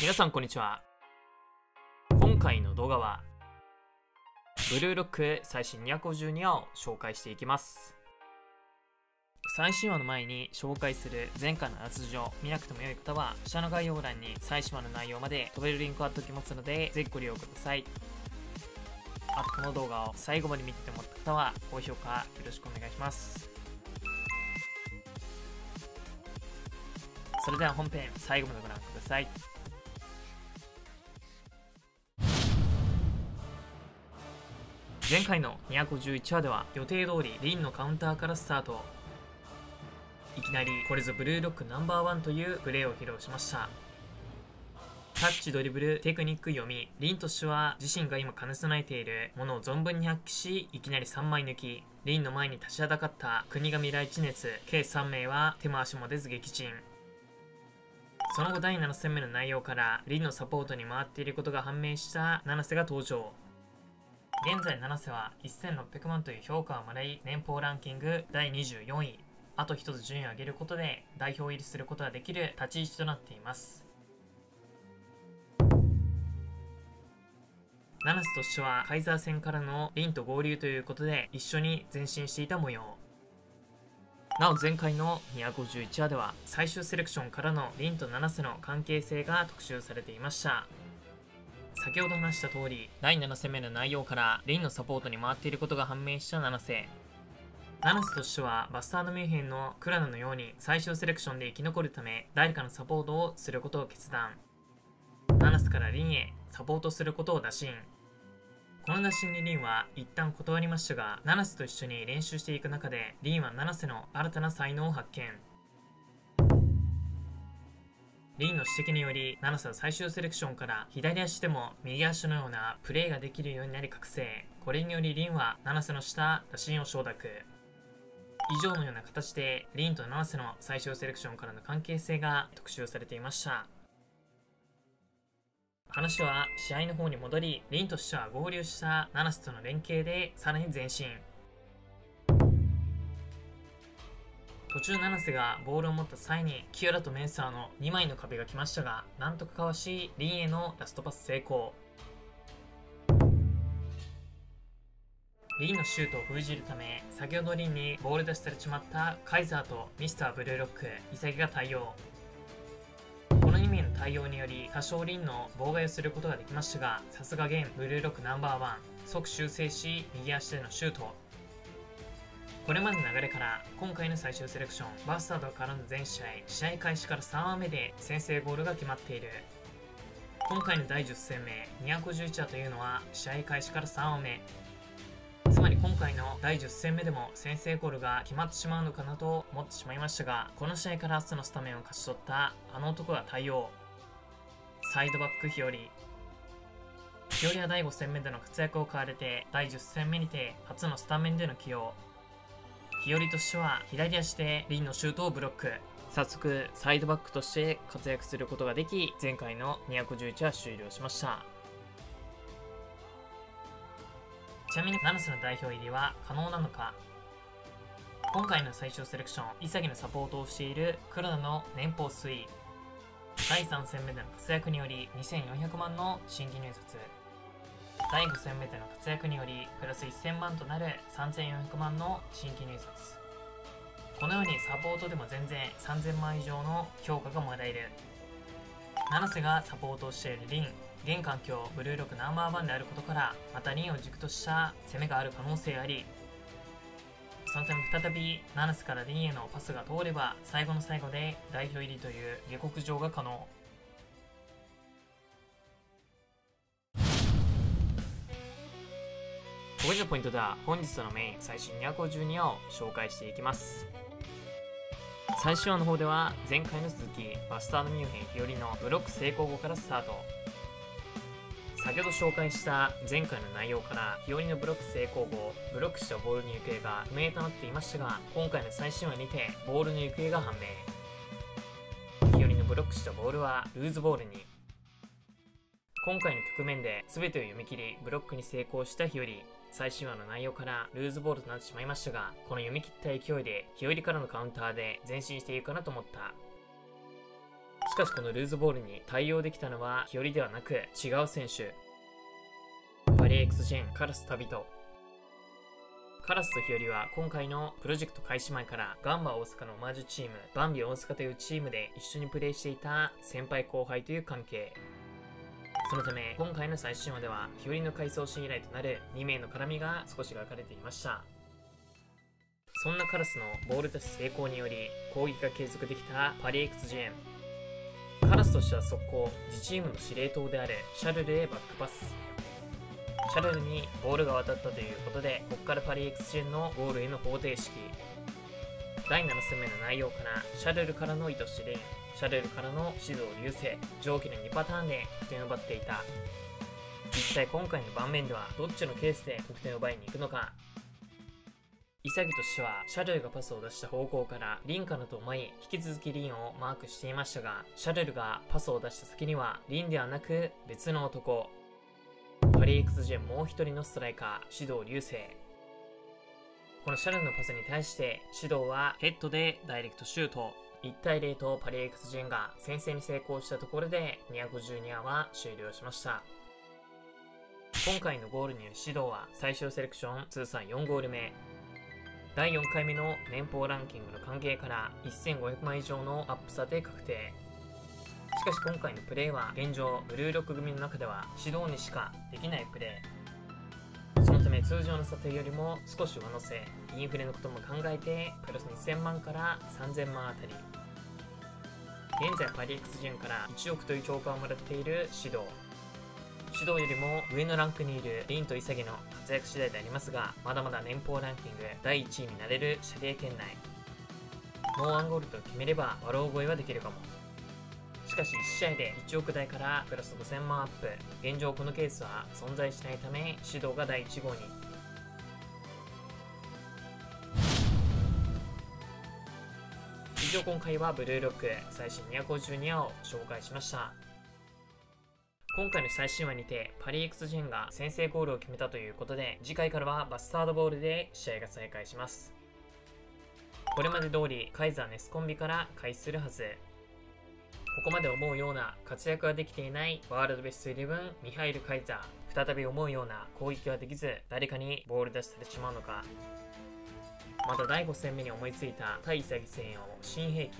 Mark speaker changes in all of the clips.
Speaker 1: 皆さんこんにちは。今回の動画はブルーロック最新252話を紹介していきます。最新話の前に紹介する前回のあらすじを見なくても良い方は下の概要欄に最新話の内容まで飛べるリンクを貼っておきますのでぜひご利用ください。あとこの動画を最後まで見ててもらった方は高評価よろしくお願いします。それでは本編最後までご覧ください。前回の251話では予定通りリンのカウンターからスタート。いきなりこれぞブルーロックナンバーワンというプレーを披露しました。タッチドリブルテクニック読みリンとしては自身が今兼ね備えているものを存分に発揮しいきなり3枚抜きリンの前に立ちはだかった国神来地熱。計3名は手も足も出ず撃沈。その後第7戦目の内容からリンのサポートに回っていることが判明した七瀬が登場。現在七瀬は1600万という評価をもらい年俸ランキング第24位。あと1つ順位を上げることで代表入りすることができる立ち位置となっています。七瀬としてはカイザー戦からのリンと合流ということで一緒に前進していた模様。なお前回の251話では最終セレクションからのリンと七瀬の関係性が特集されていました。先ほど話した通り第7戦目の内容からリンのサポートに回っていることが判明した七瀬。七瀬としてはバスタードミュンヘンのクラナのように最終セレクションで生き残るため誰かのサポートをすることを決断。七瀬からリンへサポートすることを打診。この打診にリンは一旦断りましたが七瀬と一緒に練習していく中でリンは七瀬の新たな才能を発見。リンの指摘により七瀬は最終セレクションから左足でも右足のようなプレーができるようになり覚醒これによりリンは七瀬の下打診を承諾以上のような形でリンと七瀬の最終セレクションからの関係性が特集されていました話は試合の方に戻り、リンとしては合流した七瀬との連携でさらに前進。途中七瀬がボールを持った際にキュアラとメンサーの2枚の壁が来ましたが、なんとかかわし、リンへのラストパス成功。リンのシュートを封じるため、先ほどリンにボール出しされちまったカイザーとミスターブルーロック、イサギが対応。この2名の対応により多少リンの妨害をすることができましたがさすが現ブルーロックナンバーワン即修正し右足でのシュートこれまでの流れから今回の最終セレクションバスタードからの全試合試合開始から3話目で先制ゴールが決まっている。今回の第10戦目251話というのは試合開始から3話目。つまり今回の第10戦目でも先制ゴールが決まってしまうのかなと思ってしまいましたがこの試合から明日のスタメンを勝ち取ったあの男が対応。サイドバック日和。日和は第5戦目での活躍を買われて第10戦目にて初のスタメンでの起用。日和としては左足でリンのシュートをブロック。早速サイドバックとして活躍することができ前回の211は終了しました。ちなみに七瀬の代表入りは可能なのか？今回の最終セレクション潔のサポートをしている黒田の年俸推移。第3戦目での活躍により2400万の新規入札。第5戦目での活躍によりプラス1000万となる3400万の新規入札。このようにサポートでも全然3000万以上の評価がもらえる。七瀬がサポートをしているリン。現環境ブルーロックナンバーワンであることからまたリンを軸とした攻めがある可能性あり。そのため再びナ瀬からリンへのパスが通れば最後の最後で代表入りという下克上が可能。ここでのポイントでは本日のメイン最新252話を紹介していきます。最終話の方では前回の続きバスタードミュンヘン日和のブロック成功後からスタート。先ほど紹介した前回の内容から日和のブロック成功後ブロックしたボールの行方が不明となっていましたが今回の最新話にてボールの行方が判明。日和のブロックしたボールはルーズボールに今回の局面で全てを読み切りブロックに成功した日和最新話の内容からルーズボールとなってしまいましたがこの読み切った勢いで日和からのカウンターで前進していくかなと思ったしかしこのルーズボールに対応できたのは日和ではなく違う選手。パリエクスジェン、カラス旅人。カラスと日和は今回のプロジェクト開始前からガンバ大阪のオマージュチーム、バンビ大阪というチームで一緒にプレーしていた先輩後輩という関係。そのため、今回の最新話では、日和の回想シーン以来となる2名の絡みが少し描かれていました。そんなカラスのボール出し成功により、攻撃が継続できたパリエクスジェン。カラスとしては速攻、自チームの司令塔であるシャルルへバックパス。シャルルにボールが渡ったということで、ここからパリエクスジェンのゴールへの方程式。第7戦目の内容から、シャルルからの意図しで、シャルルからの指導流星、上記の2パターンで得点を奪っていた。実際今回の盤面では、どっちのケースで得点を奪いに行くのか。潔としては、シャルルがパスを出した方向からリンかなと思い、引き続きリンをマークしていましたが、シャルルがパスを出した先には、リンではなく別の男、パリ XJ もう一人のストライカー、指導流星。このシャルルのパスに対して、指導はヘッドでダイレクトシュート。1対0とパリ XJ が先制に成功したところで、252話は終了しました。今回のゴールによる指導は最終セレクション通算4ゴール目。第4回目の年俸ランキングの関係から1500万以上のアップ差で確定。しかし今回のプレーは現状ブルーロック組の中では指導にしかできないプレーそのため通常の査定よりも少し上乗せインフレのことも考えてプラス2000万から3000万あたり。現在パリエクスジュンから1億という評価をもらっている指導指導よりも上のランクにいるリンとイサギの活躍次第でありますがまだまだ年俸ランキング第1位になれる射程圏内。ノーアンゴールと決めればワロー超えはできるかも。しかし1試合で1億台からプラス5000万アップ。現状このケースは存在しないため指導が第1号に。以上今回はブルーロック最新252話を紹介しました。今回の最新話にてパリエクスジェンが先制ゴールを決めたということで次回からはバスタードボールで試合が再開します。これまで通りカイザーネスコンビから開始するはず。ここまで思うような活躍ができていないワールドベストイレブンミハイル・カイザー。再び思うような攻撃ができず誰かにボール出しされてしまうのか。また第5戦目に思いついた対潔戦を新兵器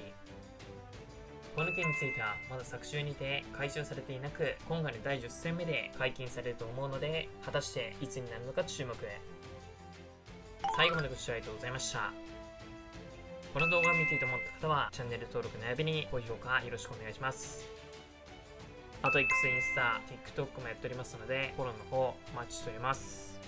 Speaker 1: この件についてはまだ昨週にて回収されていなく今回の第10戦目で解禁されると思うので果たしていつになるのか注目最後までご視聴ありがとうございましたこの動画を見ていいと思った方は、チャンネル登録のやびに高評価よろしくお願いします。あと X、インスタ、TikTok もやっておりますので、フォローの方お待ちしております。